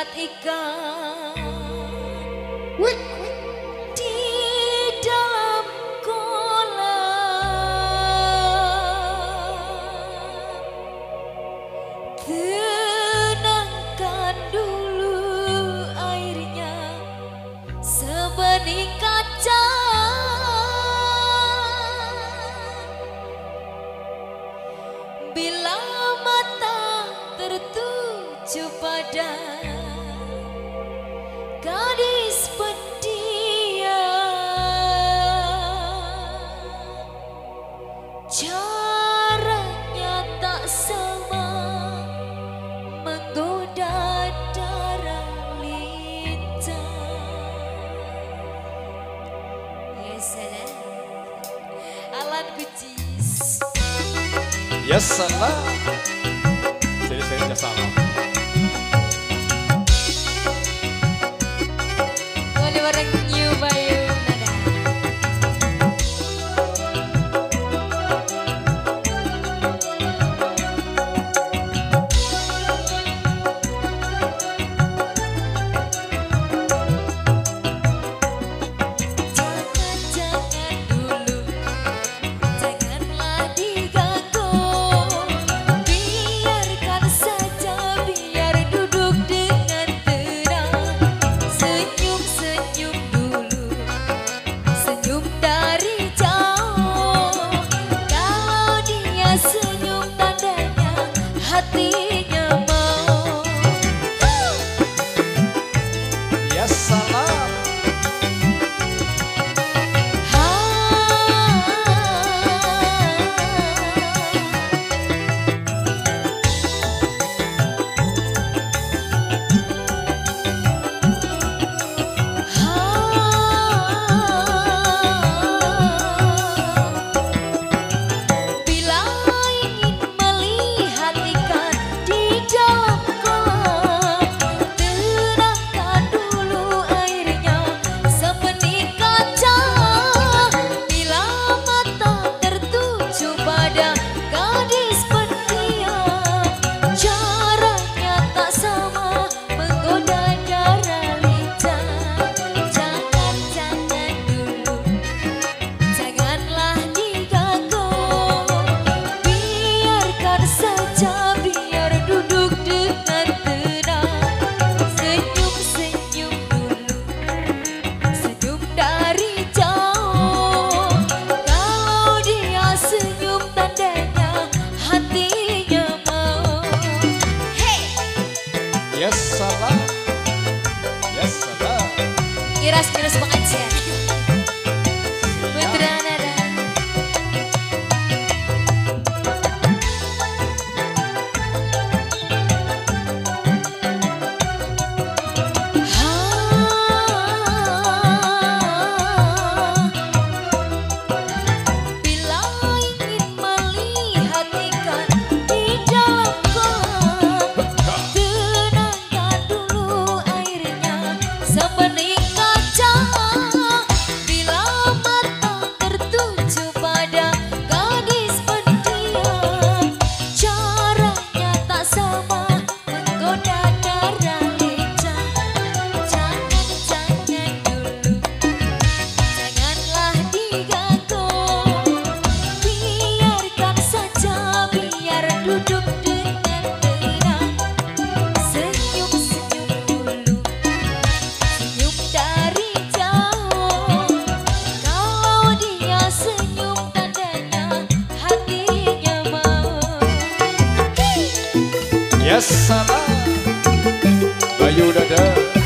melihat ikan di dalam kolam. Tenangkan dulu airnya sebeningkan pada gadis pendiam Caranya tak sama menggoda darah lintang Ya Alat bijis Ya salam goreng Miras, miras vacancia. Yes, sama Bayu dadah.